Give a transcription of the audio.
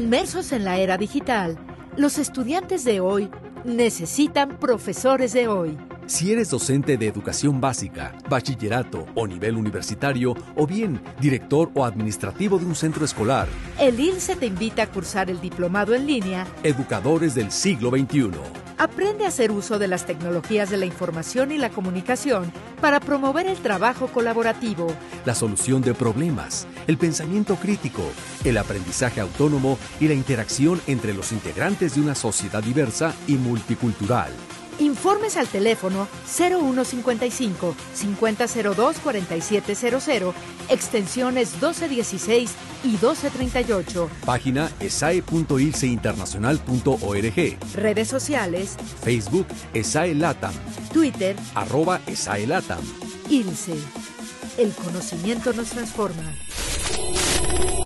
Inmersos en la era digital, los estudiantes de hoy necesitan profesores de hoy. Si eres docente de educación básica, bachillerato o nivel universitario, o bien director o administrativo de un centro escolar, el ILSE te invita a cursar el diplomado en línea Educadores del siglo XXI. Aprende a hacer uso de las tecnologías de la información y la comunicación para promover el trabajo colaborativo, la solución de problemas, el pensamiento crítico, el aprendizaje autónomo y la interacción entre los integrantes de una sociedad diversa y multicultural. Informes al teléfono 0155 5002 4700, extensiones 1216 y 1238. Página esae.ilceinternacional.org. Redes sociales. Facebook ESAE Latam. Twitter. Arroba ESAE Latam. ILCE. El conocimiento nos transforma.